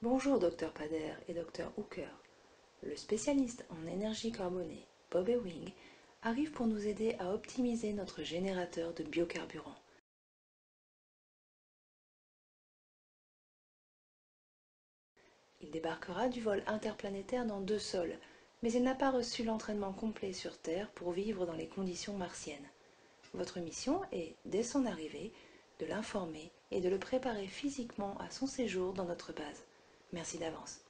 Bonjour Dr Pader et Dr Hooker. Le spécialiste en énergie carbonée, Bob Ewing, arrive pour nous aider à optimiser notre générateur de biocarburant. Il débarquera du vol interplanétaire dans deux sols, mais il n'a pas reçu l'entraînement complet sur Terre pour vivre dans les conditions martiennes. Votre mission est, dès son arrivée, de l'informer et de le préparer physiquement à son séjour dans notre base. Merci d'avance.